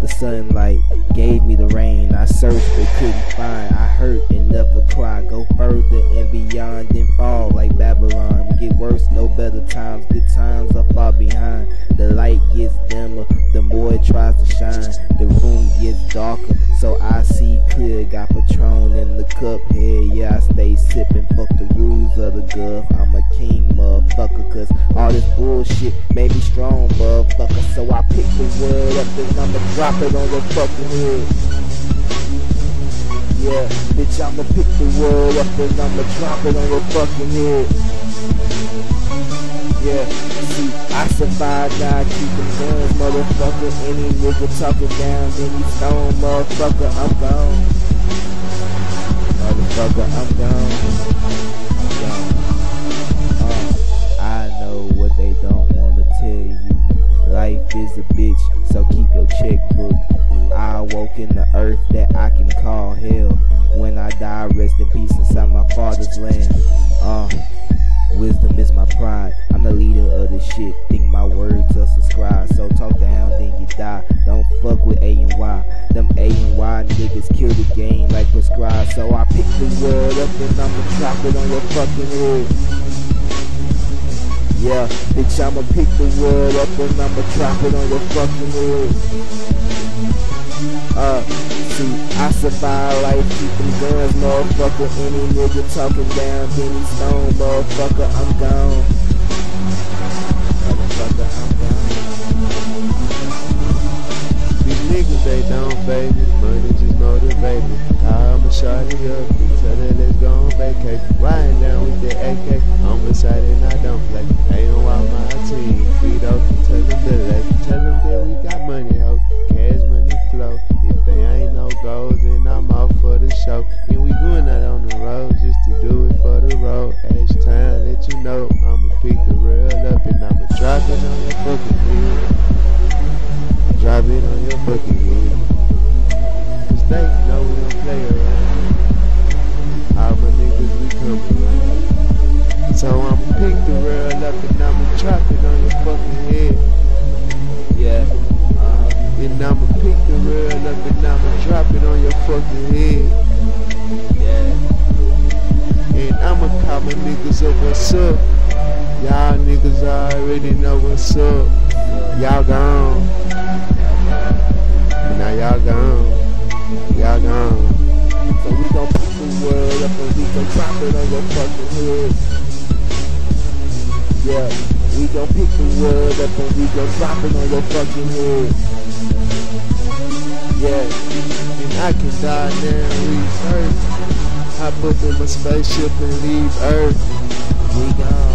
the sunlight gave me the rain. I searched but couldn't find. I hurt and never cry. Go further and beyond, then fall like Babylon. Get worse, no better times. Good times are far behind. The light gets dimmer, the more it tries to shine. The room gets darker, so I see clear. Got Patron in the cup here. Yeah, I stay sipping. Fuck the rules of the guff. I'm a king, motherfucker, cause all this bullshit made me strong, but. So I pick the word up and I'ma drop it on your fucking head. Yeah, bitch, I'ma pick the word up and I'ma drop it on your fucking head. Yeah, see, I survive now, keep them guns, motherfucker. Any nigga talking down, then he stone, motherfucker, I'm gone. Motherfucker, I'm gone. I'm gone. Is a bitch, so keep your checkbook. I woke in the earth that I can call hell. When I die, rest in peace inside my father's land. Uh, wisdom is my pride. I'm the leader of this shit. Think my words are subscribed. So talk down, then you die. Don't fuck with A.M.Y. Them A.M.Y niggas kill the game like prescribed. So I pick the word up and I'ma drop it on your fucking head. Yeah, bitch, I'ma pick the word up and I'ma drop it on your fucking head. Uh, see, I survive life, keep them guns, motherfucker. Any nigga talking down, he stone, motherfucker, I'm gone. Motherfucker, I'm gone. These niggas, they don't phase me. Money just motivate me. Call my shawty up and tell her let's go on vacate. Riding down with the AK. I'm excited and I don't play. Ain't out my team. Feet open, tell them let. Tell them that we got money, I'ma pick the real up and I'ma drop it on your fucking head. yeah. And I'ma call my niggas up, what's up? Y'all niggas already know what's up. Y'all gone. Now y'all gone. Y'all gone. So we gon' pick the word up and we gon' drop it on your fucking head. Yeah, we gon' pick the word up and we gon' drop it on your fucking head. Yeah, and I can die now and leave Earth. Up in my spaceship and leave Earth. We gone.